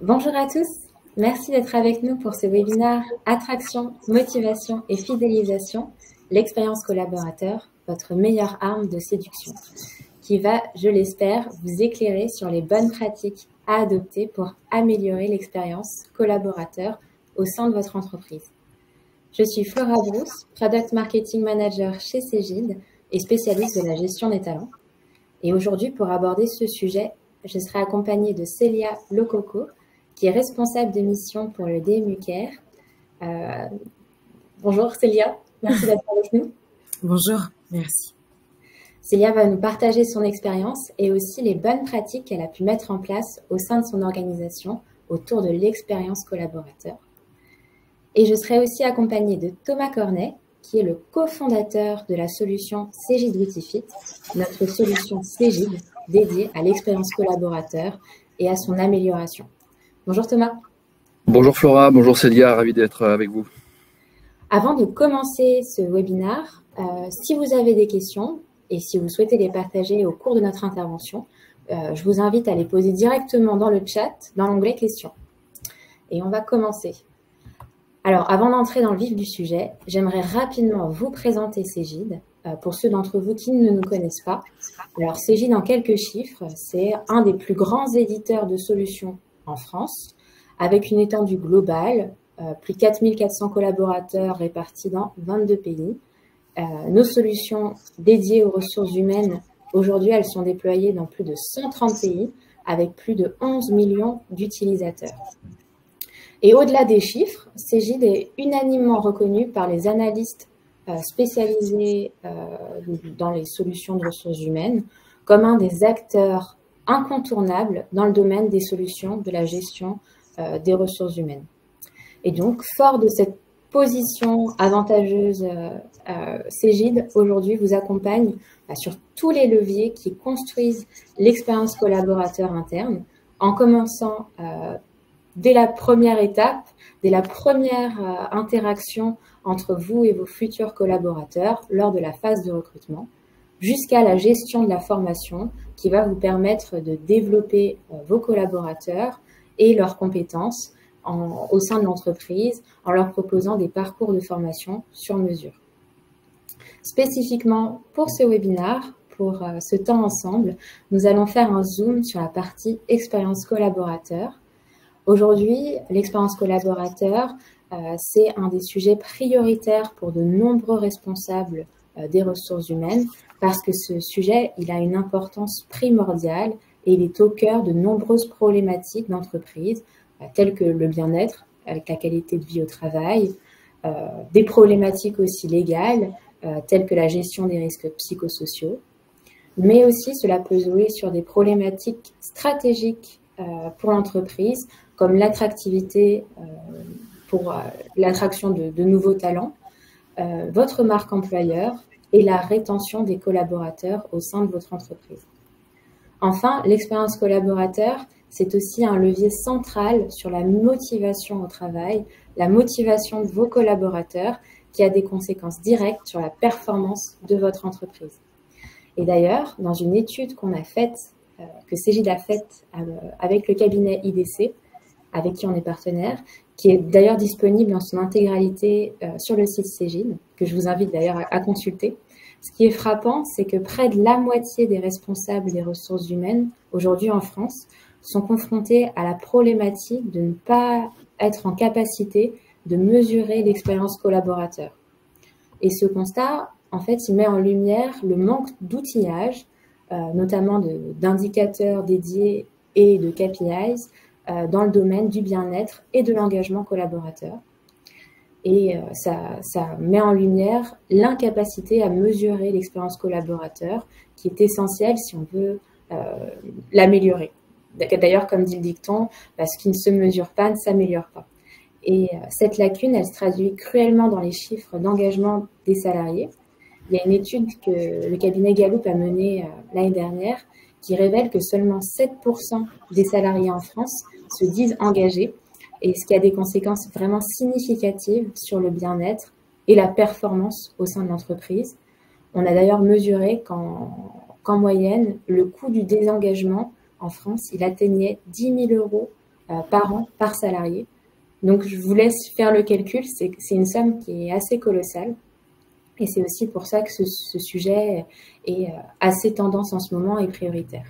Bonjour à tous, merci d'être avec nous pour ce webinaire Attraction, motivation et fidélisation, l'expérience collaborateur, votre meilleure arme de séduction, qui va, je l'espère, vous éclairer sur les bonnes pratiques à adopter pour améliorer l'expérience collaborateur au sein de votre entreprise. Je suis Flora Brousse, Product Marketing Manager chez Cégide et spécialiste de la gestion des talents. Et aujourd'hui, pour aborder ce sujet, je serai accompagnée de Célia Lococo, qui est responsable de mission pour le DMU Care. Euh, bonjour Célia, merci d'être avec nous. Bonjour, merci. Célia va nous partager son expérience et aussi les bonnes pratiques qu'elle a pu mettre en place au sein de son organisation autour de l'expérience collaborateur. Et je serai aussi accompagnée de Thomas Cornet, qui est le cofondateur de la solution Cégide notre solution Cégide dédiée à l'expérience collaborateur et à son amélioration. Bonjour Thomas. Bonjour Flora, bonjour Célia, ravi d'être avec vous. Avant de commencer ce webinaire, euh, si vous avez des questions et si vous souhaitez les partager au cours de notre intervention, euh, je vous invite à les poser directement dans le chat, dans l'onglet questions. Et on va commencer. Alors, avant d'entrer dans le vif du sujet, j'aimerais rapidement vous présenter Cégide pour ceux d'entre vous qui ne nous connaissent pas. Alors, Cégide, en quelques chiffres, c'est un des plus grands éditeurs de solutions en France, avec une étendue globale, euh, plus de 4400 collaborateurs répartis dans 22 pays. Euh, nos solutions dédiées aux ressources humaines, aujourd'hui, elles sont déployées dans plus de 130 pays, avec plus de 11 millions d'utilisateurs. Et au-delà des chiffres, Cégide est unanimement reconnu par les analystes euh, spécialisés euh, dans les solutions de ressources humaines comme un des acteurs incontournables dans le domaine des solutions de la gestion euh, des ressources humaines. Et donc, fort de cette position avantageuse, Cégide aujourd'hui vous accompagne bah, sur tous les leviers qui construisent l'expérience collaborateur interne, en commençant dès la première étape, dès la première interaction entre vous et vos futurs collaborateurs lors de la phase de recrutement, jusqu'à la gestion de la formation qui va vous permettre de développer euh, vos collaborateurs et leurs compétences au sein de l'entreprise en leur proposant des parcours de formation sur mesure. Spécifiquement pour ce webinaire, pour euh, ce temps ensemble, nous allons faire un zoom sur la partie expérience collaborateur Aujourd'hui, l'expérience collaborateur, c'est un des sujets prioritaires pour de nombreux responsables euh, des ressources humaines parce que ce sujet, il a une importance primordiale et il est au cœur de nombreuses problématiques d'entreprise, euh, telles que le bien-être, avec la qualité de vie au travail, des problématiques aussi légales, telles que la gestion des risques psychosociaux, mais aussi cela peut jouer sur des problématiques stratégiques pour l'entreprise, comme l'attractivité euh, pour euh, l'attraction de, nouveaux talents, euh, votre marque employeur et la rétention des collaborateurs au sein de votre entreprise. Enfin, l'expérience collaborateur, c'est aussi un levier central sur la motivation au travail, la motivation de vos collaborateurs qui a des conséquences directes sur la performance de votre entreprise. Et d'ailleurs, dans une étude qu'on a faite, que Cégide a faite avec le cabinet IDC, avec qui on est partenaire, qui est d'ailleurs disponible en son intégralité euh, sur le site Cégide, que je vous invite d'ailleurs à, consulter. Ce qui est frappant, c'est que près de la moitié des responsables des ressources humaines aujourd'hui en France sont confrontés à la problématique de ne pas être en capacité de mesurer l'expérience collaborateur. Et ce constat, en fait, il met en lumière le manque d'outillage, euh, notamment d'indicateurs dédiés et de KPIs, dans le domaine du bien-être et de l'engagement collaborateur. Et euh, ça, ça, met en lumière l'incapacité à mesurer l'expérience collaborateur, qui est essentielle si on veut euh, l'améliorer. D'ailleurs, comme dit le dicton, bah, ce qui ne se mesure pas ne s'améliore pas. Et cette lacune, elle se traduit cruellement dans les chiffres d'engagement des salariés. Il y a une étude que le cabinet Gallup a menée l'année dernière qui révèle que seulement 7% des salariés en France se disent engagés, et ce qui a des conséquences vraiment significatives sur le bien-être et la performance au sein de l'entreprise. On a d'ailleurs mesuré qu'en moyenne, le coût du désengagement en France, il atteignait 10 000 euros par an par salarié. Donc, je vous laisse faire le calcul. C'est une somme qui est assez colossale. Et c'est aussi pour ça que ce, sujet est assez tendance en ce moment et prioritaire.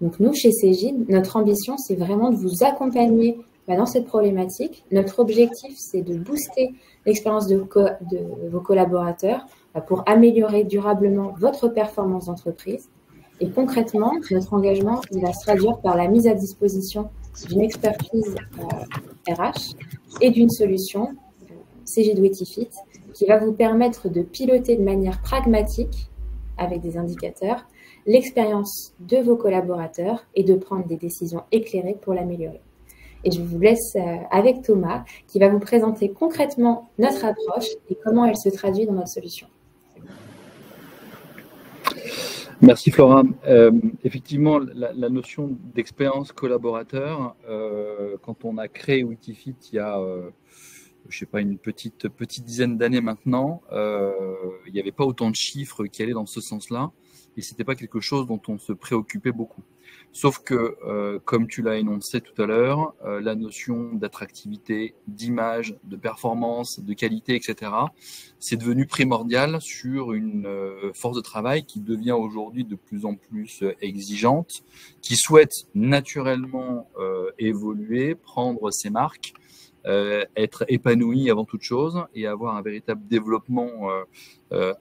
Donc nous, chez Cégide, notre ambition, c'est vraiment de vous accompagner bah, dans cette problématique. Notre objectif, c'est de booster l'expérience de, vos collaborateurs bah, pour améliorer durablement votre performance d'entreprise. Et concrètement, notre engagement, il va se traduire par la mise à disposition d'une expertise RH euh, et d'une solution, euh, Cégide Wetifit, qui va vous permettre de piloter de manière pragmatique, avec des indicateurs, l'expérience de vos collaborateurs et de prendre des décisions éclairées pour l'améliorer. Et je vous laisse euh, avec Thomas qui va vous présenter concrètement notre approche et comment elle se traduit dans notre solution. Merci Flora. Euh, effectivement, la, notion d'expérience collaborateur, euh, quand on a créé Witifit il y a, je sais pas, une petite petite dizaine d'années maintenant, il n'y avait pas autant de chiffres qui allaient dans ce sens-là et c'était pas quelque chose dont on se préoccupait beaucoup. Sauf que, euh, comme tu l'as énoncé tout à l'heure, euh, la notion d'attractivité, d'image, de performance, de qualité, etc., c'est devenu primordial sur une euh, force de travail qui devient aujourd'hui de plus en plus exigeante, qui souhaite naturellement évoluer, prendre ses marques, être épanoui avant toute chose et avoir un véritable développement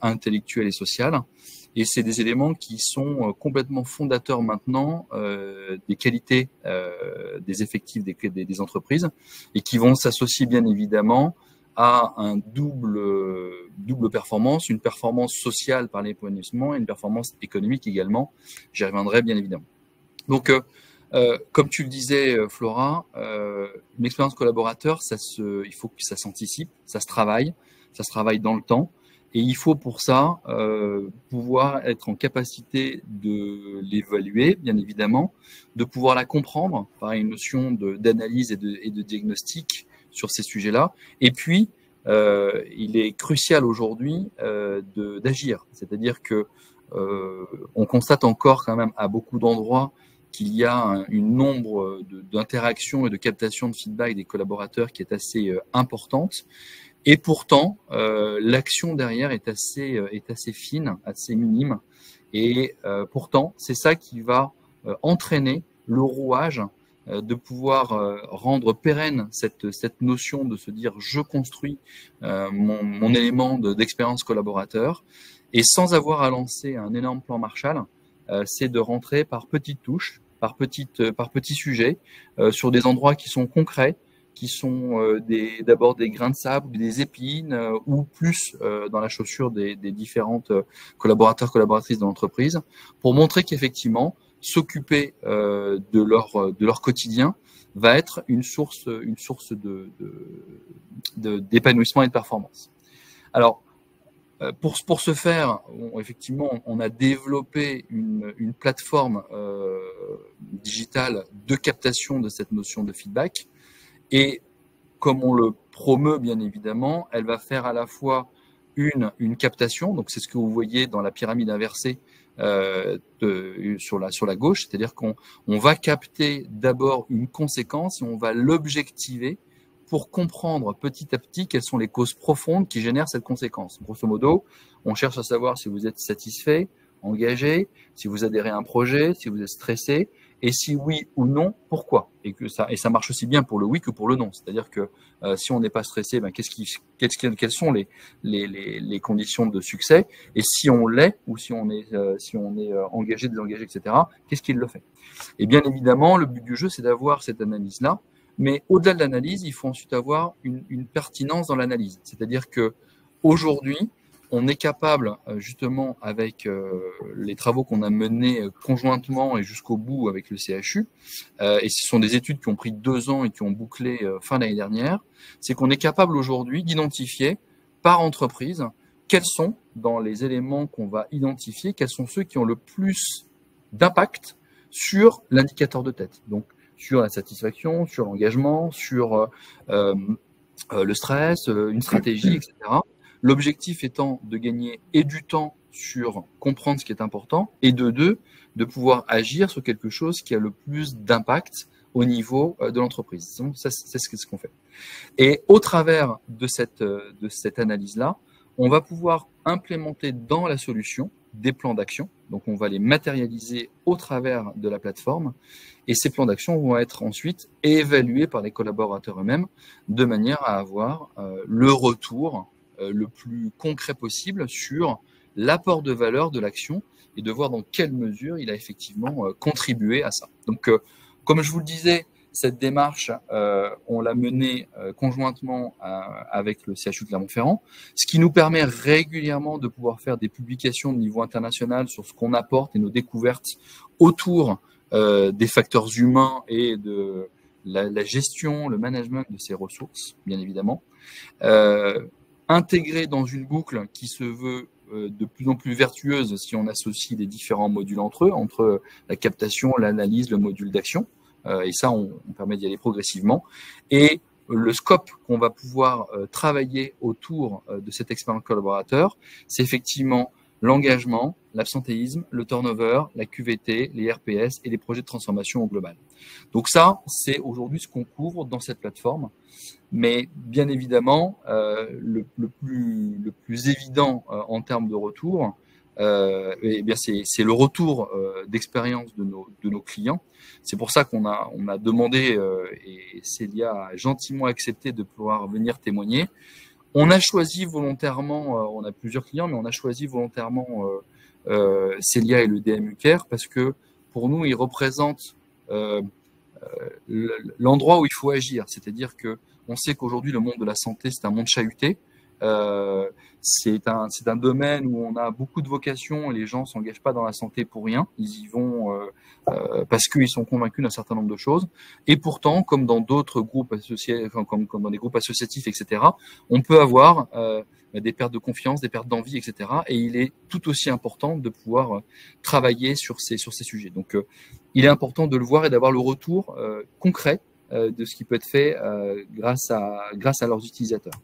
intellectuel et social. Et c'est des éléments qui sont euh, complètement fondateurs maintenant euh, des qualités euh, des effectifs des, des, entreprises et qui vont s'associer bien évidemment à un double double performance, une performance sociale par l'épanouissement et une performance économique également. J'y reviendrai bien évidemment. Donc euh, comme tu le disais, Flora, euh, une expérience collaborateur, ça se, il faut que ça s'anticipe, ça se travaille, ça se travaille dans le temps. Et il faut pour ça euh, pouvoir être en capacité de l'évaluer, bien évidemment, de pouvoir la comprendre par une notion d'analyse et de, et de diagnostic sur ces sujets-là. Et puis, euh, il est crucial aujourd'hui euh, d'agir. C'est-à-dire que euh, on constate encore quand même à beaucoup d'endroits qu'il y a un, une nombre d'interactions et de captations de feedback des collaborateurs qui est assez euh, importante. Et pourtant, euh, l'action derrière est assez, euh, est assez fine, assez minime. Et euh, pourtant, c'est ça qui va euh, entraîner le rouage de pouvoir rendre pérenne cette, cette notion de se dire je construis mon élément d'expérience collaborateur. Et sans avoir à lancer un énorme plan Marshall, c'est de rentrer par petites touches, par, petites, par petits sujets, sur des endroits qui sont concrets, qui sont euh, d'abord des, grains de sable, des épines, euh, ou plus euh, dans la chaussure des, des différentes collaborateurs, collaboratrices de l'entreprise, pour montrer qu'effectivement, s'occuper de leur de leur quotidien va être une source une source de d'épanouissement et de performance. Alors pour, pour ce faire, effectivement, on a développé une, une plateforme euh, digitale de captation de cette notion de feedback. Et comme on le promeut, bien évidemment, elle va faire à la fois une, une captation, donc c'est ce que vous voyez dans la pyramide inversée euh, de, sur, la, sur la gauche, c'est-à-dire qu'on on va capter d'abord une conséquence et on va l'objectiver pour comprendre petit à petit quelles sont les causes profondes qui génèrent cette conséquence. Grosso modo, on cherche à savoir si vous êtes satisfait, engagé, si vous adhérez à un projet, si vous êtes stressé, et si oui ou non, pourquoi Et que ça et ça marche aussi bien pour le oui que pour le non. C'est-à-dire que euh, si on n'est pas stressé, ben qu'est-ce qui, qu'est-ce quelles sont les, les, les, les, conditions de succès? Et si on l'est ou si on est euh, si on est euh, engagé, désengagé, etc. Qu'est-ce qui le fait? Et bien évidemment, le but du jeu, c'est d'avoir cette analyse-là. Mais au-delà de l'analyse, il faut ensuite avoir une, pertinence dans l'analyse. C'est-à-dire que aujourd'hui, on est capable, euh, justement, avec euh, les travaux qu'on a menés euh, conjointement et jusqu'au bout avec le CHU, et ce sont des études qui ont pris deux ans et qui ont bouclé fin d'année dernière, c'est qu'on est capable aujourd'hui d'identifier par entreprise quels sont, dans les éléments qu'on va identifier, quels sont ceux qui ont le plus d'impact sur l'indicateur de tête. Donc, sur la satisfaction, sur l'engagement, sur le stress, une stratégie, etc. L'objectif étant de gagner et du temps sur comprendre ce qui est important, et de deux, de pouvoir agir sur quelque chose qui a le plus d'impact au niveau euh, de l'entreprise. C'est ce qu'on fait. Et au travers de cette, euh, de cette analyse-là, on va pouvoir implémenter dans la solution des plans d'action. Donc, on va les matérialiser au travers de la plateforme. Et ces plans d'action vont être ensuite évalués par les collaborateurs eux-mêmes de manière à avoir euh, le retour le plus concret possible sur l'apport de valeur de l'action et de voir dans quelle mesure il a effectivement contribué à ça. Donc, comme je vous le disais, cette démarche, euh, on l'a menée euh, conjointement euh, avec le CHU de Clermont-Ferrand, ce qui nous permet régulièrement de pouvoir faire des publications de niveau international sur ce qu'on apporte et nos découvertes autour des facteurs humains et de la, gestion, le management de ces ressources, bien évidemment. intégré dans une boucle qui se veut de plus en plus vertueuse si on associe les différents modules entre eux, entre la captation, l'analyse, le module d'action. Euh, et ça, on, permet d'y aller progressivement. Et le scope qu'on va pouvoir euh, travailler autour euh, de cet expérience collaborateur, c'est effectivement l'engagement, l'absentéisme, le turnover, la QVT, les RPS et les projets de transformation au global. Donc ça, c'est aujourd'hui ce qu'on couvre dans cette plateforme. Mais bien évidemment, le, plus, le plus évident en termes de retour, euh, eh bien c'est le retour euh, d'expérience de nos, clients. C'est pour ça qu'on a, demandé, euh, et Célia a gentiment accepté de pouvoir venir témoigner. On a choisi volontairement, on a plusieurs clients, mais on a choisi volontairement Célia et le DMU Care parce que pour nous, ils représentent l'endroit où il faut agir. C'est-à-dire que on sait qu'aujourd'hui, le monde de la santé, c'est un monde chahuté. Euh, c'est un, un domaine où on a beaucoup de vocations et les gens s'engagent pas dans la santé pour rien. Ils y vont euh, euh, parce qu'ils sont convaincus d'un certain nombre de choses. Et pourtant, comme dans d'autres groupes associés, comme, comme dans des groupes associatifs, etc., on peut avoir euh, des pertes de confiance, des pertes d'envie, etc. Et il est tout aussi important de pouvoir euh, travailler sur ces sur ces sujets. Donc, il est important de le voir et d'avoir le retour concret de ce qui peut être fait grâce à grâce à leurs utilisateurs.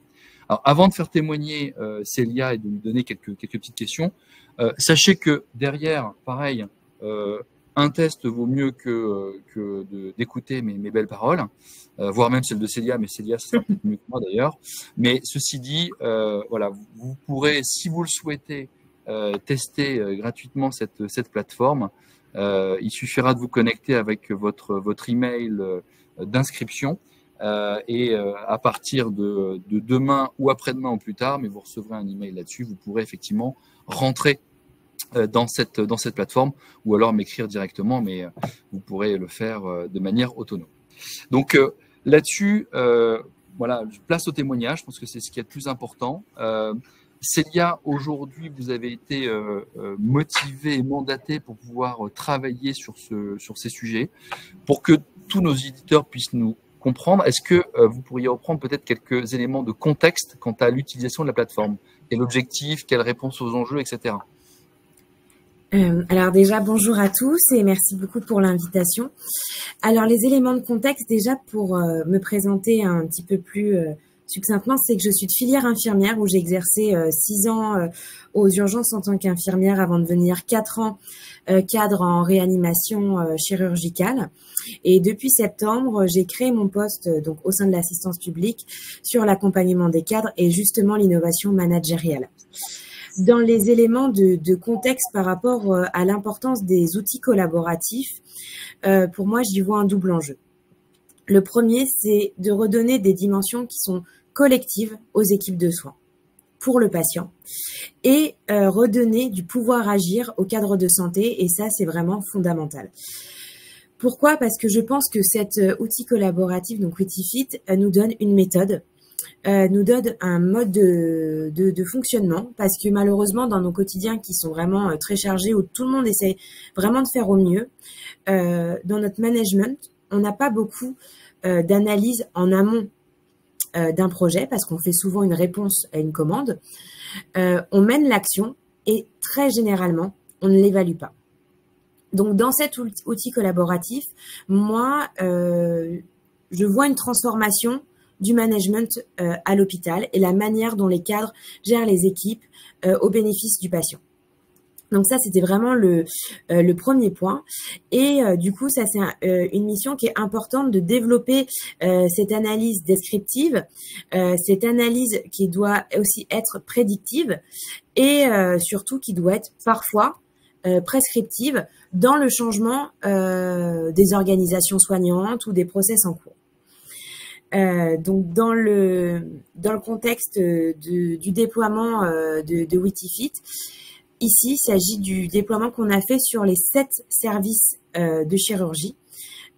Alors, avant de faire témoigner euh, Célia et de lui donner quelques, quelques petites questions, euh, sachez que derrière, pareil, euh, un test vaut mieux que, que d'écouter mes, mes, belles paroles, voire même celle de Célia, mais Célia, c'est peut-être mieux que moi d'ailleurs. Mais ceci dit, voilà, vous pourrez, si vous le souhaitez, tester gratuitement cette, cette plateforme. il suffira de vous connecter avec votre, votre email d'inscription euh, et euh, à partir de, de, demain ou après-demain ou plus tard, mais vous recevrez un email là-dessus, vous pourrez effectivement rentrer euh, dans cette, dans cette plateforme ou alors m'écrire directement, mais vous pourrez le faire de manière autonome. Donc là-dessus, voilà, place au témoignage, je pense que c'est ce qui est le plus important. Célia, aujourd'hui, vous avez été motivé et mandaté pour pouvoir travailler sur, ce, sur ces sujets, pour que tous nos éditeurs puissent nous est-ce que euh, vous pourriez reprendre peut-être quelques éléments de contexte quant à l'utilisation de la plateforme et l'objectif, quelle réponse aux enjeux, etc. Euh, alors déjà, bonjour à tous et merci beaucoup pour l'invitation. Alors les éléments de contexte, déjà pour euh, me présenter un petit peu plus succinctement, c'est que je suis de filière infirmière où j'ai exercé six ans aux urgences en tant qu'infirmière avant de venir quatre ans cadre en réanimation chirurgicale. Et depuis septembre, j'ai créé mon poste donc au sein de l'assistance publique sur l'accompagnement des cadres et justement l'innovation managériale. Dans les éléments de, de contexte par rapport euh, à l'importance des outils collaboratifs, euh, pour moi, j'y vois un double enjeu. Le premier, c'est de redonner des dimensions qui sont collectives aux équipes de soins pour le patient et euh, redonner du pouvoir agir au cadre de santé et ça c'est vraiment fondamental. Pourquoi? Parce que je pense que cet euh, outil collaboratif, donc Witifit, euh, nous donne une méthode, nous donne un mode de, de, fonctionnement, parce que malheureusement, dans nos quotidiens qui sont vraiment très chargés, où tout le monde essaie vraiment de faire au mieux, dans notre management, on n'a pas beaucoup d'analyse en amont d'un projet, parce qu'on fait souvent une réponse à une commande. on mène l'action et très généralement, on ne l'évalue pas. Donc dans cet outil collaboratif, moi, euh, je vois une transformation du management euh, à l'hôpital et la manière dont les cadres gèrent les équipes euh, au bénéfice du patient. Donc ça, c'était vraiment le, euh, le premier point. Et euh, du coup, ça, c'est euh, une mission qui est importante de développer cette analyse descriptive, cette analyse qui doit aussi être prédictive et surtout qui doit être parfois prescriptive dans le changement des organisations soignantes ou des process en cours. donc dans le dans le contexte du déploiement de, de Witifit, Ici, il s'agit du déploiement qu'on a fait sur les sept services euh, de chirurgie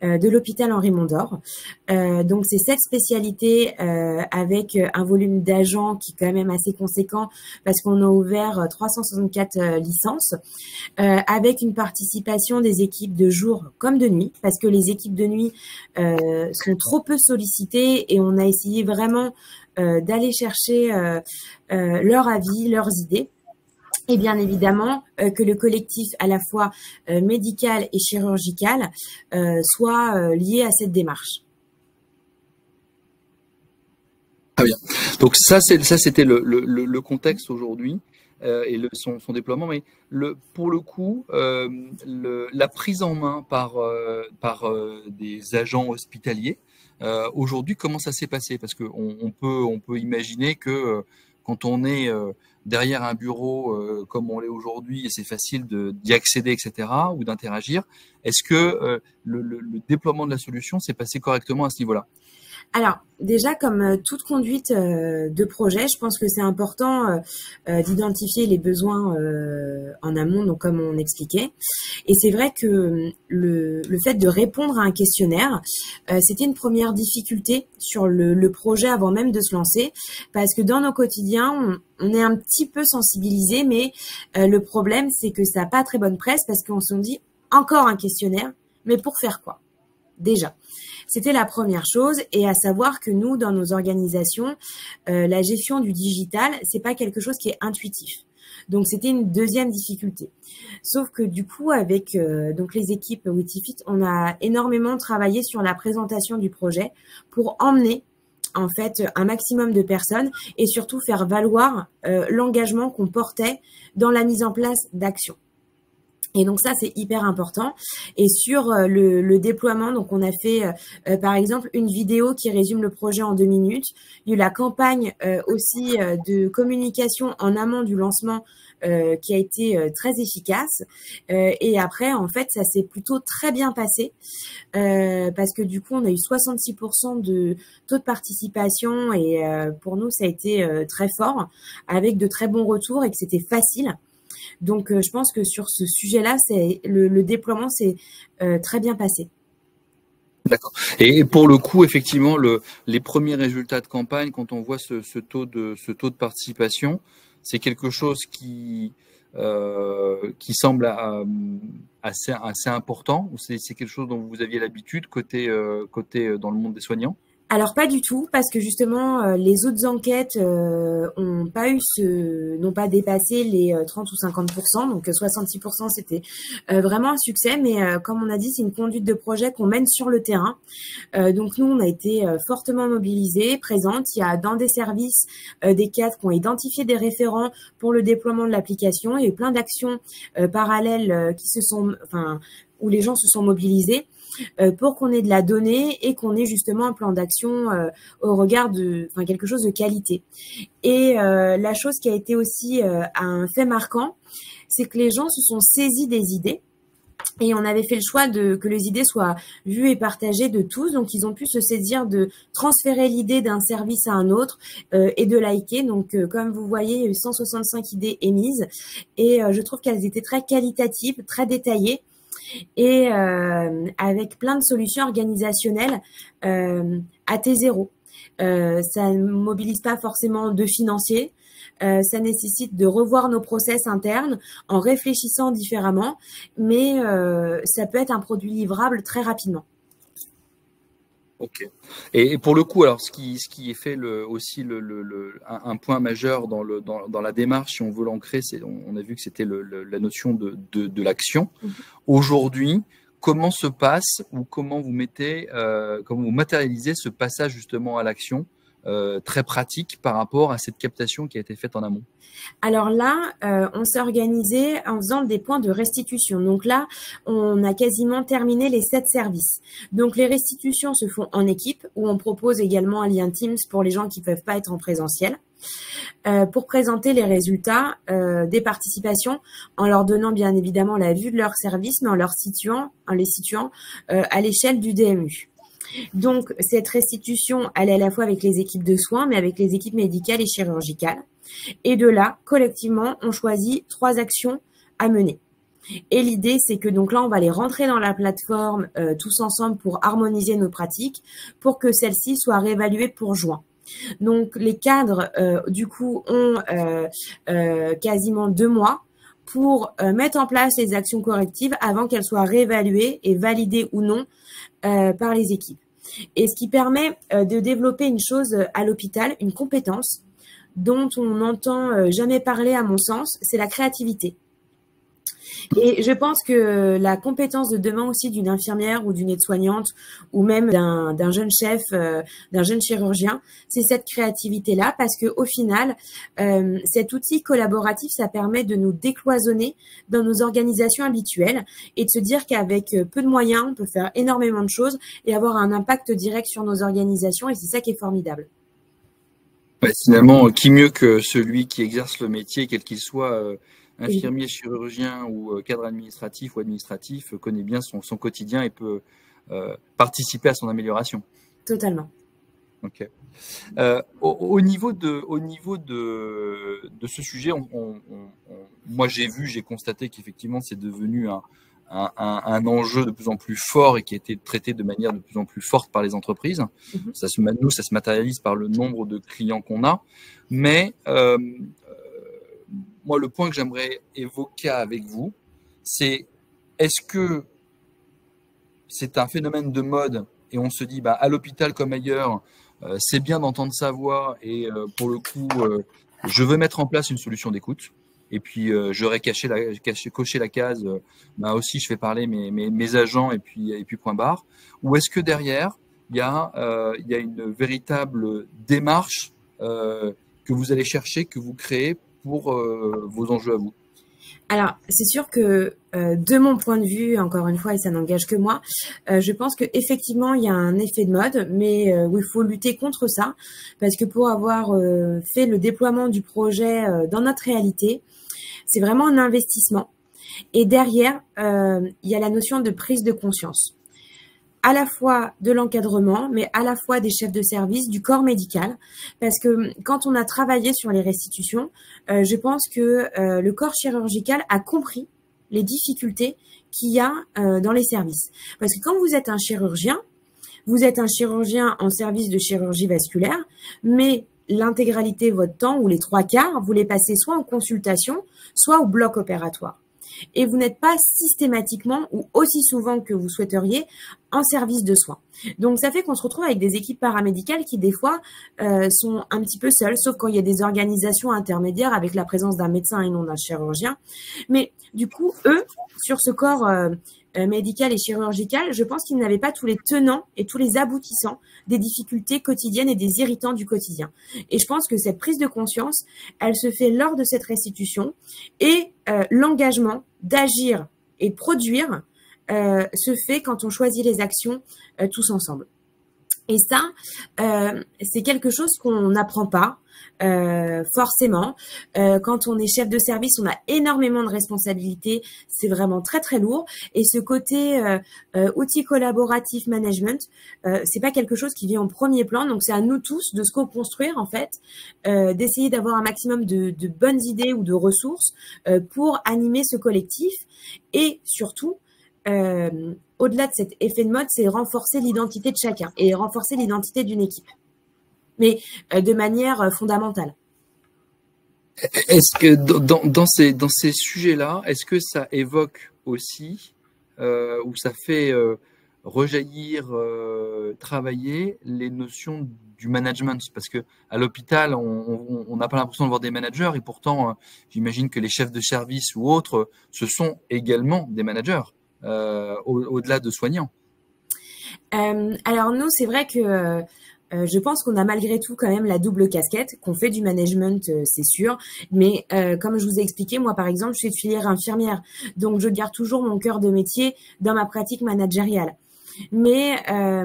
euh, de l'hôpital Henri Mondor. Euh, donc c'est sept spécialités avec un volume d'agents qui est quand même assez conséquent parce qu'on a ouvert 364 licences avec une participation des équipes de jour comme de nuit parce que les équipes de nuit sont trop peu sollicitées et on a essayé vraiment d'aller chercher leur avis, leurs idées et bien évidemment euh, que le collectif à la fois euh, médical et chirurgical euh, soit lié à cette démarche. Très bien. Donc ça, c'était le, contexte aujourd'hui et son, déploiement. Mais pour le coup, la prise en main par des agents hospitaliers aujourd'hui, comment ça s'est passé? Parce qu'on on peut on peut imaginer que quand on est derrière un bureau euh, comme on l'est aujourd'hui et c'est facile d'y accéder, etc., ou d'interagir. Est-ce que euh, le, déploiement de la solution s'est passé correctement à ce niveau-là? Alors, déjà, comme euh, toute conduite de projet, je pense que c'est important d'identifier les besoins en amont, donc comme on expliquait. Et c'est vrai que le, fait de répondre à un questionnaire, c'était une première difficulté sur le, le, projet avant même de se lancer, parce que dans nos quotidiens, on, on est un petit peu sensibilisé, mais euh, le problème, c'est que ça n'a pas très bonne presse parce qu'on se dit encore un questionnaire, mais pour faire quoi? Déjà. C'était la première chose, et à savoir que nous, dans nos organisations, euh, la gestion du digital, c'est pas quelque chose qui est intuitif. Donc c'était une deuxième difficulté. Sauf que du coup, avec euh, donc les équipes Witifit, on a énormément travaillé sur la présentation du projet pour emmener en fait un maximum de personnes et surtout faire valoir euh, l'engagement qu'on portait dans la mise en place d'actions. Et donc ça, c'est hyper important. Et sur euh, le, déploiement, donc on a fait euh, par exemple une vidéo qui résume le projet en deux minutes. Il y a eu la campagne aussi de communication en amont du lancement euh, qui a été euh, très efficace. Euh, et après, en fait, ça s'est plutôt très bien passé parce que du coup, on a eu 66% de taux de participation et pour nous, ça a été très fort avec de très bons retours et que c'était facile. Donc, je pense que sur ce sujet-là, c'est le, déploiement s'est très bien passé. D'accord. Et pour le coup, effectivement, le, les premiers résultats de campagne, quand on voit ce, taux de participation, c'est quelque chose qui, euh, semble euh, assez, important ou c'est quelque chose dont vous aviez l'habitude côté, euh, côté dans le monde des soignants? Alors pas du tout, parce que justement euh, les autres enquêtes euh, pas eu ce, n'ont pas dépassé les 30 euh, ou 50% donc 66% c'était vraiment un succès. Mais comme on a dit, c'est une conduite de projet qu'on mène sur le terrain. donc nous, on a été fortement mobilisés, présentes. Il y a dans des services des cadres qui ont identifié des référents pour le déploiement de l'application. Il y a eu plein d'actions parallèles qui se sont, enfin où les gens se sont mobilisés. Euh, pour qu'on ait de la donnée et qu'on ait justement un plan d'action euh, au regard de quelque chose de qualité. Et euh, la chose qui a été aussi un fait marquant, c'est que les gens se sont saisis des idées. Et on avait fait le choix de que les idées soient vues et partagées de tous, donc ils ont pu se saisir de transférer l'idée d'un service à un autre et de liker. Donc comme vous voyez, il y a eu 165 idées émises et je trouve qu'elles étaient très qualitatives, très détaillées et euh, avec plein de solutions organisationnelles euh, à T0. Euh, ça ne mobilise pas forcément de financiers. ça nécessite de revoir nos process internes en réfléchissant différemment, mais ça peut être un produit livrable très rapidement. Ok. Et, pour le coup, alors ce qui, ce qui est fait le, aussi le, le, un, point majeur dans, le, dans, dans, la démarche, si on veut l'ancrer, c'est on, a vu que c'était la notion de, de, de l'action. Mhm. Aujourd'hui, comment se passe ou comment vous mettez, euh, comment vous matérialisez ce passage justement à l'action euh, très pratique par rapport à cette captation qui a été faite en amont Alors là, euh, on s'est organisé en faisant des points de restitution. Donc là, on a quasiment terminé les sept services. Donc les restitutions se font en équipe où on propose également un lien Teams pour les gens qui peuvent pas être en présentiel. Euh, pour présenter les résultats des participations en leur donnant bien évidemment la vue de leur service, mais en leur situant, en les situant à l'échelle du DMU. Donc, cette restitution, elle est à la fois avec les équipes de soins, mais avec les équipes médicales et chirurgicales. Et de là, collectivement, on choisit trois actions à mener. Et l'idée, c'est que donc là, on va les rentrer dans la plateforme euh, tous ensemble pour harmoniser nos pratiques, pour que celles-ci soient réévaluées pour juin. Donc les cadres, euh, du coup, ont euh, quasiment deux mois pour mettre en place les actions correctives avant qu'elles soient réévaluées et validées ou non par les équipes et ce qui permet euh, de développer une chose euh, à l'hôpital, une compétence dont on n'entend euh, jamais parler à mon sens, c'est la créativité. Et je pense que la compétence de demain aussi d'une infirmière ou d'une aide-soignante ou même d'un jeune chef, euh, d'un jeune chirurgien, c'est cette créativité-là parce que au final, euh, cet outil collaboratif, ça permet de nous décloisonner dans nos organisations habituelles et de se dire qu'avec euh, peu de moyens, on peut faire énormément de choses et avoir un impact direct sur nos organisations et c'est ça qui est formidable. finalement, qui mieux que celui qui exerce le métier, quel qu'il soit, infirmier, chirurgien ou euh, cadre administratif ou administratif euh, connaît bien son, quotidien et peut euh, participer à son amélioration. Totalement. Ok. au, niveau de, au niveau de, de ce sujet, moi j'ai vu, j'ai constaté qu'effectivement c'est devenu un, un, enjeu de plus en plus fort et qui a été traité de manière de plus en plus forte par les entreprises. Mm-hmm. Ça se, nous, ça se matérialise par le nombre de clients qu'on a. Mais moi, le point que j'aimerais évoquer avec vous, c'est est-ce que c'est un phénomène de mode et on se dit, bah, à l'hôpital comme ailleurs, euh, c'est bien d'entendre sa voix et euh, pour le coup, euh, je veux mettre en place une solution d'écoute. Et puis, j'aurais coché la case, bah aussi, je fais parler mes, agents et puis, et puis point barre. Ou est-ce que derrière, il y a une véritable démarche que vous allez chercher, que vous créez pour euh, vos enjeux à vous alors, c'est sûr que euh, de mon point de vue, encore une fois, et ça n'engage que moi, euh, je pense que effectivement il y a un effet de mode, mais où il faut lutter contre ça, parce que pour avoir fait le déploiement du projet dans notre réalité, c'est vraiment un investissement. Et derrière, il y a la notion de prise de conscience à la fois de l'encadrement, mais à la fois des chefs de service, du corps médical, parce que hum, quand on a travaillé sur les restitutions, euh, je pense que euh, le corps chirurgical a compris les difficultés qu'il y a euh, dans les services. Parce que quand vous êtes un chirurgien, vous êtes un chirurgien en service de chirurgie vasculaire, mais l'intégralité de votre temps, ou les trois quarts, vous les passez soit en consultation, soit au bloc opératoire et vous n'êtes pas systématiquement ou aussi souvent que vous souhaiteriez en service de soins. Donc ça fait qu'on se retrouve avec des équipes paramédicales qui des fois euh, sont un petit peu seules, sauf quand il y a des organisations intermédiaires avec la présence d'un médecin et non d'un chirurgien. Mais du coup, eux, sur ce corps euh, euh, médical et chirurgical, je pense qu'ils n'avaient pas tous les tenants et tous les aboutissants des difficultés quotidiennes et des irritants du quotidien. Et je pense que cette prise de conscience, elle se fait lors de cette restitution et euh, l'engagement d'agir et de produire se fait quand on choisit les actions tous ensemble. Et ça, c'est quelque chose qu'on n'apprend pas. Euh, forcément. Euh, quand on est chef de service, on a énormément de responsabilités. C'est vraiment très très lourd. Et ce côté euh, euh outil collaboratif management, euh, c'est pas quelque chose qui vient en premier plan. Donc c'est à nous tous de se co-construire en fait, d'essayer d'avoir un maximum de, de, bonnes idées ou de ressources pour animer ce collectif. Et surtout, au-delà de cet effet de mode, c'est renforcer l'identité de chacun et renforcer l'identité d'une équipe. Mais euh, de manière euh, fondamentale. Est-ce que dans, ces, dans ces sujets-là, est-ce que ça évoque aussi euh, ou ça fait euh, rejaillir, euh, travailler les notions du management? Parce que à l'hôpital, on n'a pas l'impression de voir des managers et pourtant, j'imagine que les chefs de service ou autres, ce sont également des managers au-delà de soignants. alors nous, c'est vrai que euh, je pense qu'on a malgré tout quand même la double casquette, qu'on fait du management, euh, c'est sûr, mais euh, comme je vous ai expliqué, moi par exemple, je suis de filière infirmière, donc je garde toujours mon cœur de métier dans ma pratique managériale. Mais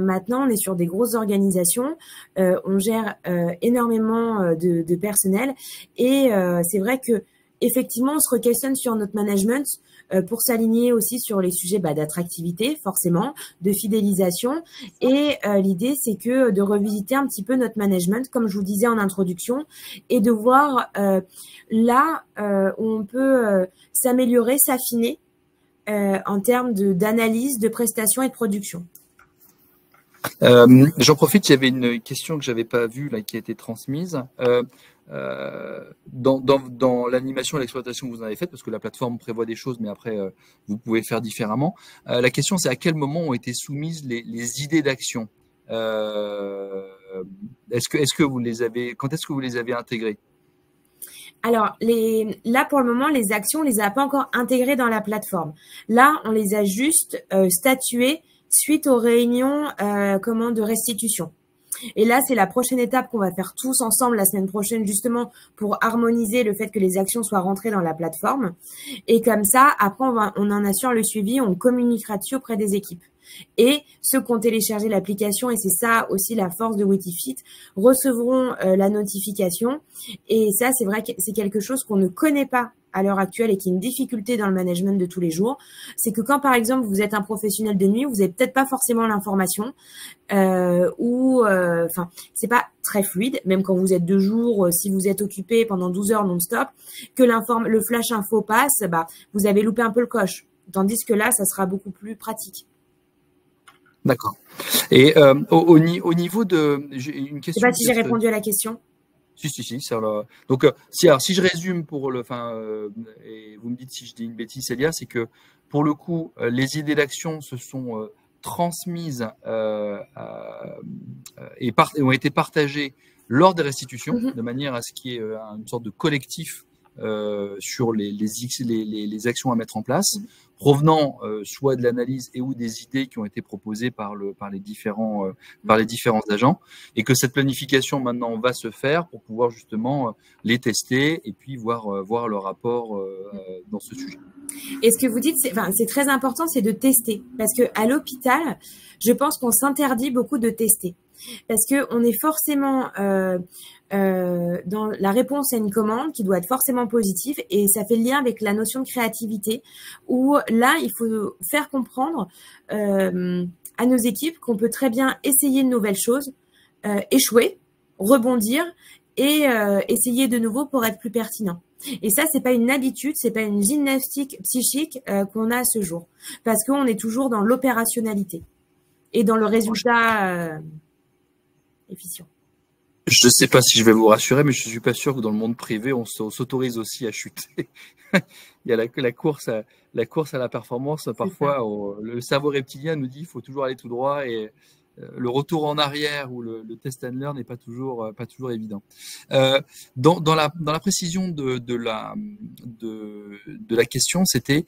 maintenant, on est sur des grosses organisations, on gère énormément de, personnel, et c'est vrai que effectivement, on se re-questionne sur notre management. euh, pour s'aligner aussi sur les sujets bah, d'attractivité, forcément, de fidélisation. Et euh, l'idée, c'est que de revisiter un petit peu notre management, comme je vous disais en introduction, et de voir euh, là où on peut s'améliorer, s'affiner en termes d'analyse, de, prestations et de production. J'en profite, il y avait une question que j'avais pas vue là qui a été transmise. Euh, dans, dans, l'animation et l'exploitation que vous en avez faite, parce que la plateforme prévoit des choses, mais après, euh, vous pouvez faire différemment. Euh, la question, c'est à quel moment ont été soumises les, idées d'action Est-ce que, est-ce que vous les avez, quand est-ce que vous les avez intégrées? Alors, là, pour le moment, les actions, on les a pas encore intégrées dans la plateforme. Là, on les a juste euh, statuées suite aux réunions euh, comment, de restitution. Et là, c'est la prochaine étape qu'on va faire tous ensemble la semaine prochaine, justement, pour harmoniser le fait que les actions soient rentrées dans la plateforme. Et comme ça, après, on, va, on en assure le suivi, on communiquera dessus auprès des équipes. Et ceux qui ont téléchargé l'application, et c'est ça aussi la force de Witifit, recevront euh, la notification. Et ça, c'est vrai que c'est quelque chose qu'on ne connaît pas à l'heure actuelle et qui est une difficulté dans le management de tous les jours, c'est que quand par exemple vous êtes un professionnel de nuit, vous n'avez peut-être pas forcément l'information euh, ou euh, enfin c'est pas très fluide, même quand vous êtes de jour, euh, si vous êtes occupé pendant 12 heures non-stop, que l'informe le flash info passe, bah vous avez loupé un peu le coche. Tandis que là, ça sera beaucoup plus pratique. D'accord. Et euh, au, au, niveau de, une question. Je sais pas si j'ai répondu à la question. Si, si, si. Ça, Donc, euh, si, alors, si je résume pour le, enfin, euh, et vous me dites si je dis une bêtise, Célia, c'est que pour le coup, euh, les idées d'action se sont transmises et, ont été partagées lors des restitutions, mm-hmm. de manière à ce qu'il y ait une sorte de collectif euh, sur les, les, les, les, actions à mettre en place, mm. Provenant euh, soit de l'analyse et ou des idées qui ont été proposées par, le, par, les différents, euh, par les différents agents, et que cette planification maintenant va se faire pour pouvoir justement les tester et puis voir, voir le rapport dans ce sujet. Et ce que vous dites, c'est enfin, très important, c'est de tester, parce que à l'hôpital, je pense qu'on s'interdit beaucoup de tester parce que on est forcément euh, euh, dans la réponse à une commande qui doit être forcément positive et ça fait le lien avec la notion de créativité où là il faut faire comprendre euh, à nos équipes qu'on peut très bien essayer de nouvelles choses, échouer, rebondir et essayer de nouveau pour être plus pertinent. Et ça, c'est pas une habitude, c'est pas une gymnastique psychique qu'on a à ce jour, parce qu'on est toujours dans l'opérationnalité et dans le résultat efficient. Je ne sais pas si je vais vous rassurer, mais je ne suis pas sûr que dans le monde privé, on s'autorise aussi à chuter. Il y a la, la, course à, la course à la performance. Parfois, le cerveau reptilien nous dit qu'il faut toujours aller tout droit et euh, le retour en arrière ou le, test and learn n'est pas toujours, euh, pas toujours évident. Euh, dans, dans, la, dans la précision de, de, la, de, de la question, c'était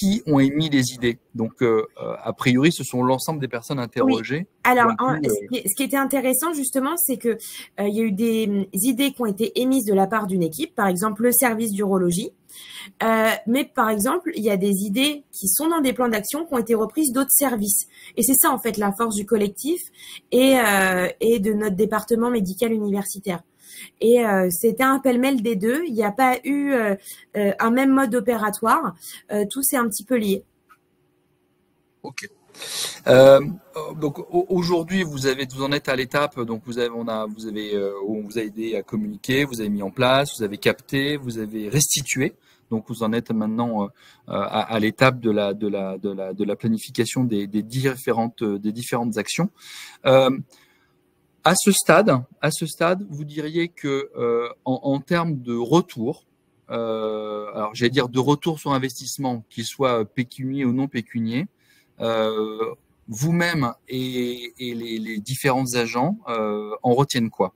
qui ont émis les idées. Donc, euh, euh, a priori, ce sont l'ensemble des personnes interrogées. Alors, euh, ce qui était intéressant justement, c'est que il y a eu des mm, idées qui ont été émises de la part d'une équipe, par exemple le service d'urologie. mais par exemple, il y a des idées qui sont dans des plans d'action qui ont été reprises d'autres services. Et c'est ça en fait la force du collectif et, et de notre département médical universitaire. Et euh, c'était un pêle-mêle des deux. Il n'y a pas eu euh, euh, un même mode opératoire. tout s'est un petit peu lié. Ok. Donc aujourd'hui, vous avez, vous en êtes à l'étape. Donc vous avez, on a, vous avez, on vous a aidé à communiquer, vous avez mis en place, vous avez capté, vous avez restitué. Donc vous en êtes maintenant à, l'étape de la, de la, de la, planification des différentes, des différentes actions. À ce stade, à ce stade, vous diriez que euh, en, en, termes de retour, euh, alors j'allais dire de retour sur investissement, qu'il soit pécunier ou non pécunier, euh, vous-même et, et les, les, différents agents euh, en retiennent quoi?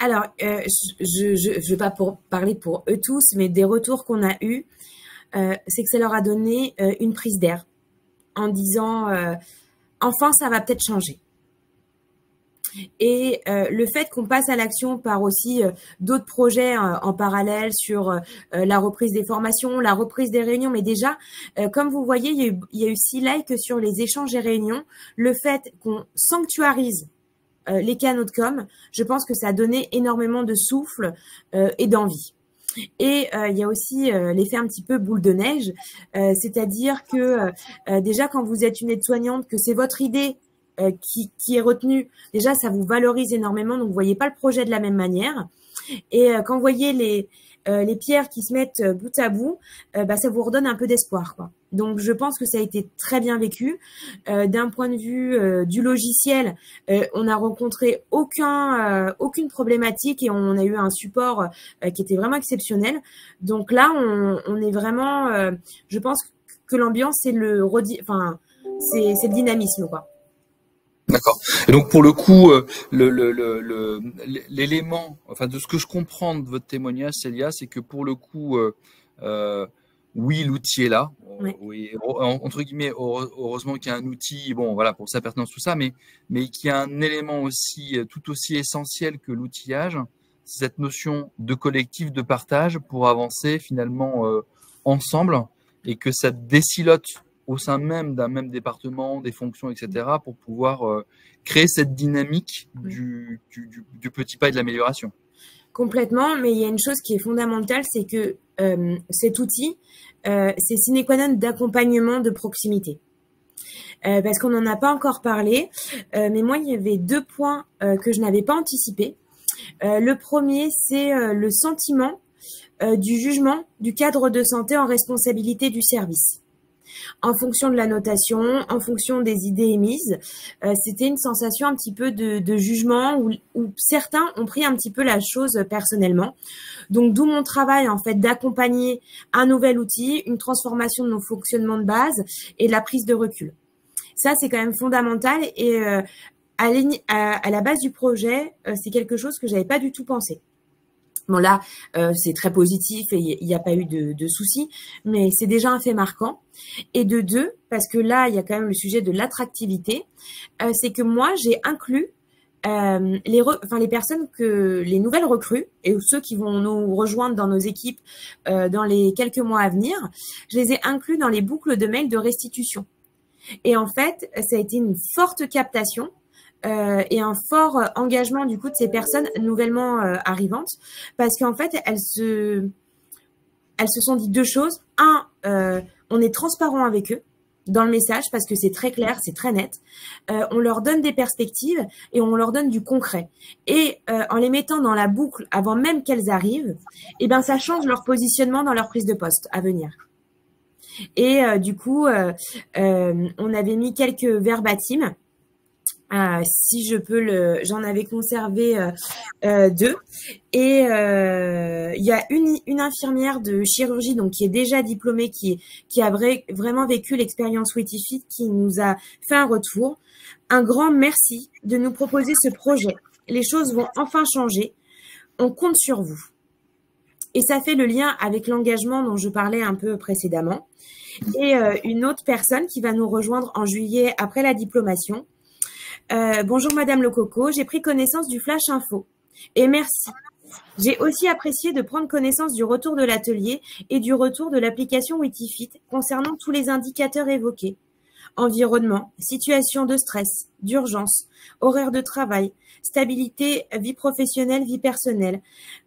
Alors, euh, je ne vais pas pour parler pour eux tous, mais des retours qu'on a eus, euh, c'est que ça leur a donné une prise d'air en disant enfin ça va peut-être changer Et euh, le fait qu'on passe à l'action par aussi euh, d'autres projets euh, en parallèle sur la reprise des formations, la reprise des réunions, mais déjà, comme vous voyez, il y, a eu, il six likes sur les échanges et réunions. Le fait qu'on sanctuarise les canaux de com, je pense que ça a donné énormément de souffle et d'envie. Et il y a aussi l'effet un petit peu boule de neige, c'est-à-dire que déjà quand vous êtes une aide-soignante, que c'est votre idée euh, qui, qui, est retenu, déjà, ça vous valorise énormément, donc vous voyez pas le projet de la même manière. Et euh, quand vous voyez les, euh, les pierres qui se mettent bout à bout, bah, ça vous redonne un peu d'espoir. Quoi. Donc, je pense que ça a été très bien vécu. D'un point de vue du logiciel, on n'a rencontré aucun, aucune problématique et on a eu un support qui était vraiment exceptionnel. Donc là, on, on est vraiment, je pense que l'ambiance, c'est le, enfin, c'est le dynamisme, quoi. D'accord. Et donc pour le coup, euh, l'élément, enfin de ce que je comprends de votre témoignage, Célia, c'est que pour le coup, euh, euh, oui, l'outil est là. Oui. entre guillemets, heureusement qu'il y a un outil, bon, voilà, pour sa pertinence, tout ça, mais, mais qu'il y a un élément aussi tout aussi essentiel que l'outillage, c'est cette notion de collectif, de partage pour avancer finalement ensemble et que ça décilote au sein même d'un même département, des fonctions, etc., pour pouvoir euh, créer cette dynamique du, du, petit pas et de l'amélioration. Complètement, mais il y a une chose qui est fondamentale, c'est que euh, cet outil, euh, c'est sine qua non d'accompagnement de proximité. parce qu'on n'en a pas encore parlé, mais moi, il y avait deux points que je n'avais pas anticipés. le premier, c'est le sentiment du jugement du cadre de santé en responsabilité du service en fonction de la notation, en fonction des idées émises. Euh, c'était une sensation un petit peu de, jugement où, certains ont pris un petit peu la chose personnellement. Donc d'où mon travail en fait d'accompagner un nouvel outil, une transformation de nos fonctionnements de base et de la prise de recul. Ça c'est quand même fondamental et euh, à, la base du projet, euh, c'est quelque chose que j'avais pas du tout pensé. Bon là, euh, c'est très positif et il n'y a pas eu de, soucis, mais c'est déjà un fait marquant. Et de deux, parce que là, il y a quand même le sujet de l'attractivité, euh, c'est que moi, j'ai inclus euh, les, les personnes que les nouvelles recrues et ceux qui vont nous rejoindre dans nos équipes dans les quelques mois à venir, je les ai inclus dans les boucles de mails de restitution. Et en fait, ça a été une forte captation euh, et un fort engagement du coup de ces personnes nouvellement euh, arrivantes parce qu'en fait elles se elles se sont dit deux choses un euh, on est transparent avec eux dans le message parce que c'est très clair, c'est très net. on leur donne des perspectives et on leur donne du concret. Et en les mettant dans la boucle avant même qu'elles arrivent, eh ben ça change leur positionnement dans leur prise de poste à venir. Et du coup, on avait mis quelques verbatims ah, si je peux le, j'en avais conservé euh, euh, deux. Et euh, il y a une, infirmière de chirurgie donc qui est déjà diplômée, qui, a vraiment vécu l'expérience Fit, qui nous a fait un retour. Un grand merci de nous proposer ce projet. Les choses vont enfin changer. On compte sur vous. Et ça fait le lien avec l'engagement dont je parlais un peu précédemment. Et une autre personne qui va nous rejoindre en juillet après la diplomation euh, bonjour Madame Le Coco, j'ai pris connaissance du Flash Info. Et merci. J'ai aussi apprécié de prendre connaissance du retour de l'atelier et du retour de l'application Witifit concernant tous les indicateurs évoqués. Environnement, situation de stress, d'urgence, horaire de travail, stabilité, vie professionnelle, vie personnelle,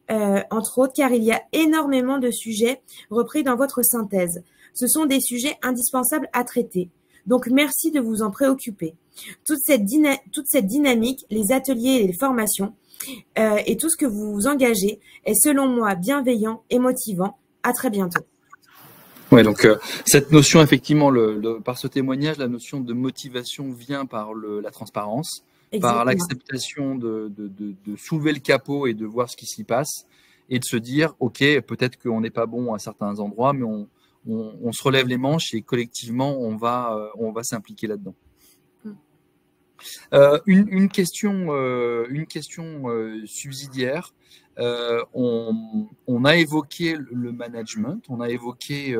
euh, entre autres, car il y a énormément de sujets repris dans votre synthèse. Ce sont des sujets indispensables à traiter. Donc merci de vous en préoccuper. Toute cette, toute cette dynamique, les ateliers et les formations, euh, et tout ce que vous vous engagez est selon moi bienveillant et motivant. À très bientôt. Oui, donc euh, cette notion, effectivement, le, par ce témoignage, la notion de motivation vient par le, la transparence, par l'acceptation de, de, de, de, soulever le capot et de voir ce qui s'y passe, et de se dire, OK, peut-être qu'on n'est pas bon à certains endroits, mais on, on, se relève les manches et collectivement, on va, euh, on va s'impliquer là-dedans. Euh, une, question, une question euh, subsidiaire. on, a évoqué le management, on a évoqué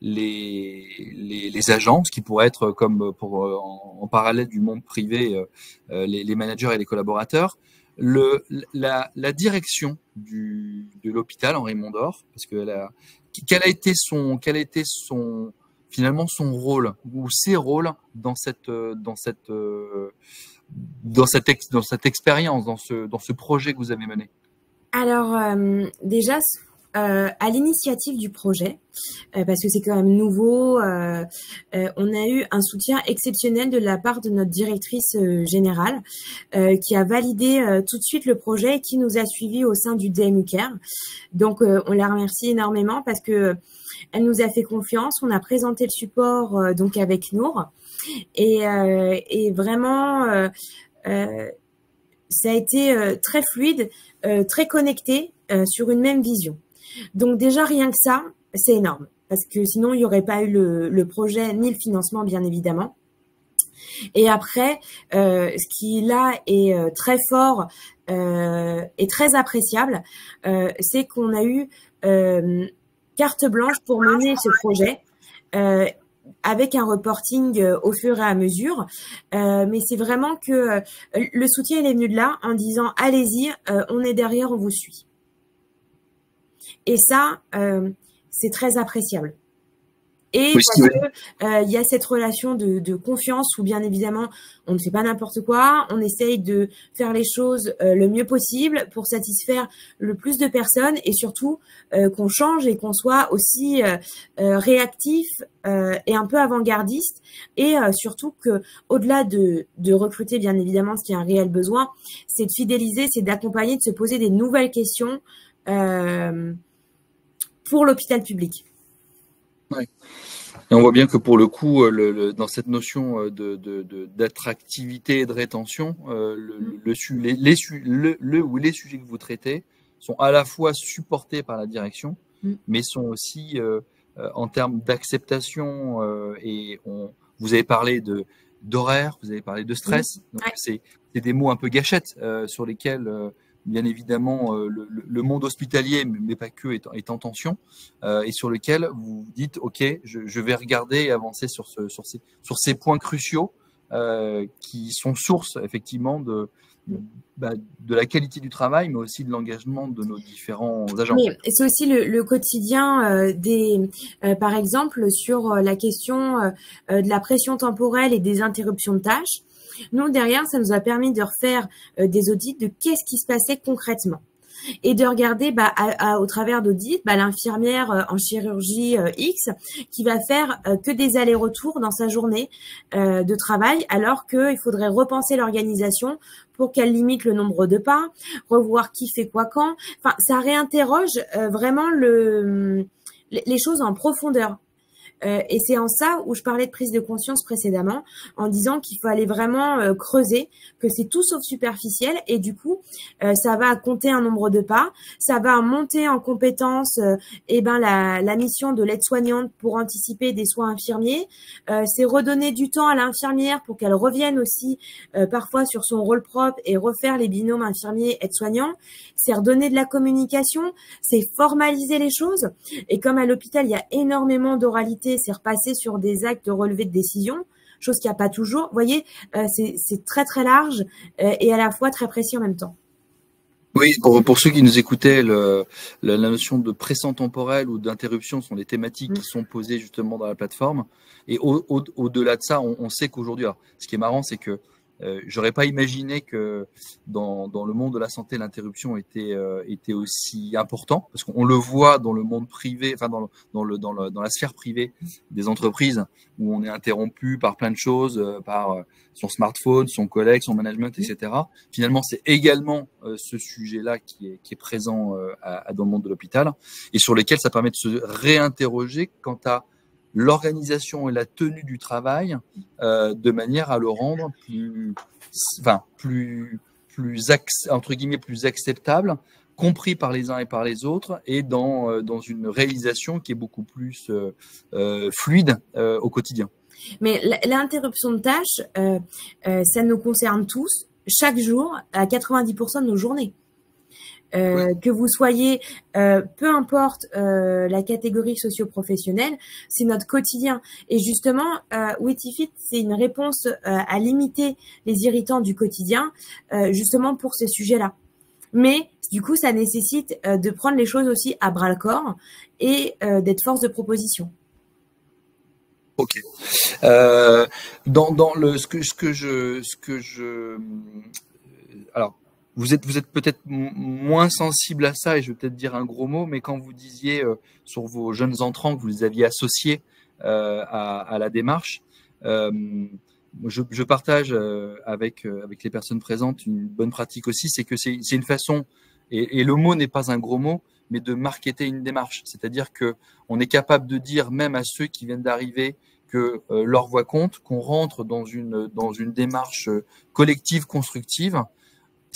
les, agences qui pourraient être comme en, parallèle du monde privé les, managers et les collaborateurs la, direction de l'hôpital Henri Mondor, parce que a été son, quel a été son, finalement son rôle ou ses rôles dans cette, dans cette, dans cette, dans cette expérience, dans ce, dans ce projet que vous avez mené? Alors euh, déjà, euh, à l'initiative du projet, euh, parce que c'est quand même nouveau. Euh, on a eu un soutien exceptionnel de la part de notre directrice générale, qui a validé tout de suite le projet et qui nous a suivis au sein du DMUCARE. Donc, on la remercie énormément parce que elle nous a fait confiance. On a présenté le support donc avec Nour et vraiment. ça a été très fluide, très connecté sur une même vision. Donc déjà, rien que ça, c'est énorme. Parce que sinon, il n'y aurait pas eu le, projet ni le financement, bien évidemment. Et après, euh, ce qui là est euh, très fort euh, et très appréciable, c'est qu'on a eu carte blanche pour mener ce projet avec un reporting au fur et à mesure. mais c'est vraiment que le soutien il est venu de là en disant allez-y, on est derrière, on vous suit. Et ça, euh, c'est très appréciable. Et parce que euh, il y a cette relation de, de, confiance où bien évidemment on ne fait pas n'importe quoi, on essaye de faire les choses euh, le mieux possible pour satisfaire le plus de personnes et surtout euh, qu'on change et qu'on soit aussi réactif et un peu avant-gardiste et surtout que au-delà de, de recruter bien évidemment ce qui est un réel besoin, c'est de fidéliser, c'est d'accompagner, de se poser des nouvelles questions. Euh, pour l'hôpital public. Et on voit bien que pour le coup, euh, le, dans cette notion euh, de, d'attractivité et de rétention, euh, le, les, les, le, ou les sujets que vous traitez sont à la fois supportés par la direction, mm. mais sont aussi en termes d'acceptation et on, vous avez parlé de d'horaire, vous avez parlé de stress, mm. c'est, c'est des mots un peu gâchettes sur lesquels bien évidemment euh, le, monde hospitalier, mais pas que, est, en tension, euh, et sur lequel vous dites, OK, je, vais regarder et avancer sur, ce, sur, ces, points cruciaux euh, qui sont source effectivement de, bah, de la qualité du travail, mais aussi de l'engagement de nos différents agents. c'est aussi le, quotidien des, par exemple, sur la question de la pression temporelle et des interruptions de tâches. Nous, derrière, ça nous a permis de refaire euh, des audits de qu'est-ce qui se passait concrètement et de regarder bah, au travers d'audits bah, l'infirmière euh, en chirurgie euh, X qui va faire que des allers-retours dans sa journée de travail alors qu'il faudrait repenser l'organisation pour qu'elle limite le nombre de pas, revoir qui fait quoi quand. Enfin, ça réinterroge vraiment le, les choses en profondeur. Euh, et c'est en ça où je parlais de prise de conscience précédemment, en disant qu'il faut aller vraiment euh, creuser, que c'est tout sauf superficiel, et du coup, euh, ça va compter un nombre de pas, ça va monter en compétence, et ben la, la mission de l'aide-soignante pour anticiper des soins infirmiers, c'est redonner du temps à l'infirmière pour qu'elle revienne aussi parfois sur son rôle propre et refaire les binômes infirmiers-aide-soignants, c'est redonner de la communication, c'est formaliser les choses, et comme à l'hôpital il y a énormément d'oralité c'est repasser sur des actes de relevé de décision, chose qu'il n'y a pas toujours. Vous voyez, euh, c'est très très large euh, et à la fois très précis en même temps. Oui, pour, ceux qui nous écoutaient, la, notion de pressant temporel ou d'interruption sont des thématiques qui mm. sont posées justement dans la plateforme. Et au-delà de ça, on, on sait qu'aujourd'hui, ce qui est marrant, c'est que euh, J'aurais pas imaginé que dans, dans, le monde de la santé, l'interruption était, euh, était aussi important, parce qu'on le voit dans le monde privé, enfin dans, le, dans, le, dans la sphère privée des entreprises, où on est interrompu par plein de choses, euh, par euh, son smartphone, son collègue, son management, etc. Finalement, c'est également ce sujet-là qui est, qui est présent à, dans le monde de l'hôpital, et sur lequel ça permet de se réinterroger quant à l'organisation et la tenue du travail euh, de manière à le rendre plus, enfin, plus, plus entre guillemets, plus acceptable, compris par les uns et par les autres, et dans, euh, dans une réalisation qui est beaucoup plus euh, fluide au quotidien. Mais l'interruption de tâches, ça nous concerne tous, chaque jour, à 90% de nos journées. Euh, que vous soyez, euh, peu importe euh, la catégorie socio-professionnelle, c'est notre quotidien. Et justement, euh, c'est une réponse à limiter les irritants du quotidien, justement pour ces sujets-là. Mais du coup, ça nécessite de prendre les choses aussi à bras le corps et d'être force de proposition. Ok. Euh, dans, dans le ce que ce que je ce que je vous êtes vous êtes peut-être moins sensible à ça et je vais peut-être dire un gros mot, mais quand vous disiez euh, sur vos jeunes entrants que vous les aviez associés euh, à, à, la démarche, euh, je, je, partage euh, avec avec les personnes présentes une bonne pratique aussi, c'est que c'est une façon et, et le mot n'est pas un gros mot, mais de marketer une démarche. C'est-à-dire que on est capable de dire même à ceux qui viennent d'arriver que euh, leur voix compte, qu'on rentre dans une dans une démarche euh, collective constructive.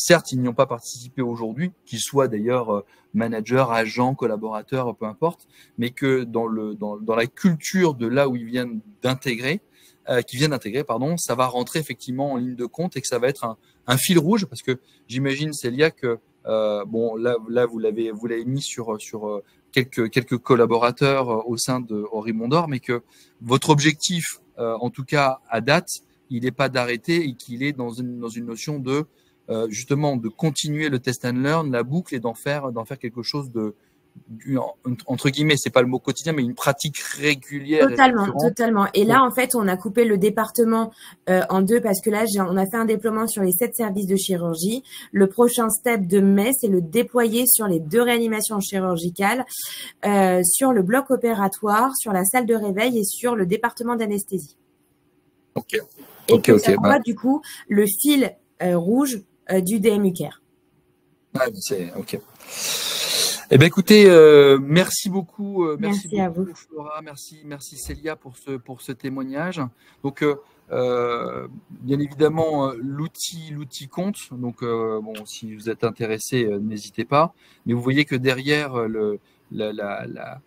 Certes, ils n'y ont pas participé aujourd'hui, qu'ils soient d'ailleurs euh, managers, agents, collaborateurs, peu importe, mais que dans le dans, dans la culture de là où ils viennent d'intégrer, euh, qui viennent d'intégrer, pardon, ça va rentrer effectivement en ligne de compte et que ça va être un, un fil rouge parce que j'imagine Célia que euh, bon, là, là, vous l'avez, vous l'avez mis sur sur euh, quelques quelques collaborateurs au sein de Henri Mondor, mais que votre objectif, en tout cas à date, il n'est pas d'arrêter et qu'il est dans une dans une notion de justement de continuer le test and learn, la boucle et d'en faire d'en faire quelque chose de entre guillemets, c'est pas le mot quotidien, mais une pratique régulière. Totalement, totalement. Et là, en fait, on a coupé le département euh, en deux parce que là, on a fait un déploiement sur les sept services de chirurgie. Le prochain step de mai, c'est le déployer sur les deux réanimations chirurgicales, euh, sur le bloc opératoire, sur la salle de réveil et sur le département d'anesthésie. Ok. Et ok, ok. Ça bah. du coup le fil euh, rouge euh, du DMU Care. Ah, c'est ok. Eh bien, écoutez, euh, merci beaucoup, euh, merci, merci, à vous. Flora, merci, merci Célia pour ce pour ce témoignage. Donc, euh, euh bien évidemment, l'outil l'outil compte. Donc, bon, si vous êtes intéressé, n'hésitez pas. Mais vous voyez que derrière le la, la, la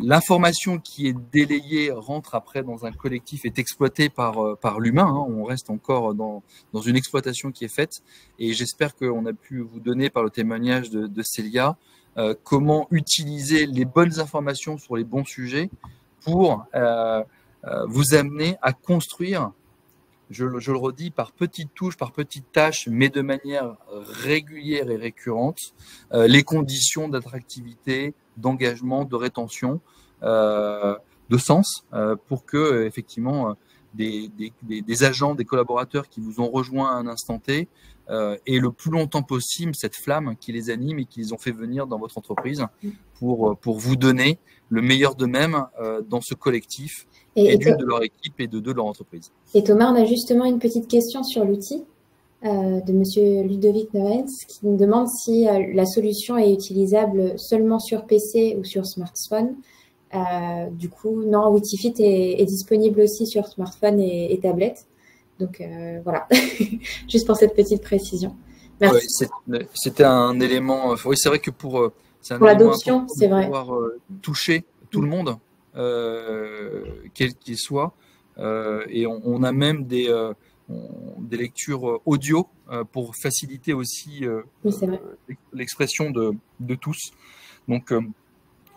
L'information qui est délayée rentre après dans un collectif, est exploitée par, par l'humain. Hein. On reste encore dans, dans une exploitation qui est faite. Et j'espère qu'on a pu vous donner par le témoignage de, de Célia euh, comment utiliser les bonnes informations sur les bons sujets pour euh, euh, vous amener à construire, je, je, le redis, par petites touches, par petites tâches, mais de manière régulière et récurrente, les conditions d'attractivité, d'engagement, de rétention, de sens, pour que effectivement des, des, des, agents, des collaborateurs qui vous ont rejoint à un instant T euh, et le plus longtemps possible cette flamme qui les anime et qui les ont fait venir dans votre entreprise pour, euh, pour vous donner le meilleur d'eux-mêmes euh, dans ce collectif et, et de leur équipe et de de leur entreprise. Et Thomas, on a justement une petite question sur l'outil euh, de Monsieur Ludovic Noens qui nous demande si euh, la solution est utilisable seulement sur PC ou sur smartphone. Euh, du coup, non, Witifit est, est, disponible aussi sur smartphone et, et tablette. Donc voilà, juste pour cette petite précision. Merci. C'était un élément. Oui, c'est vrai que pour, euh, pour l'adoption, c'est vrai. Pouvoir toucher tout le monde, euh, quel qu'il soit, et on, on, a même des des lectures audio pour faciliter aussi oui, l'expression de, de tous. Donc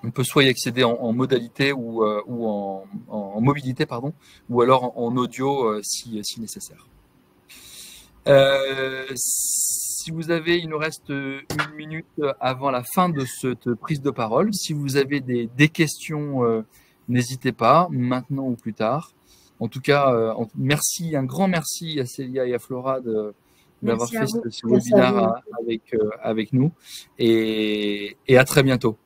on peut soit y accéder en, en modalité ou, euh, ou en, en, mobilité, pardon, ou alors en, audio euh, si, si, nécessaire. Euh, si vous avez, il nous reste une minute avant la fin de cette prise de parole. Si vous avez des, des questions, euh, n'hésitez pas, maintenant ou plus tard. En tout cas, merci, un grand merci à Célia et à Flora de, d'avoir fait ce, ce webinaire avec, avec nous. Et, et à très bientôt.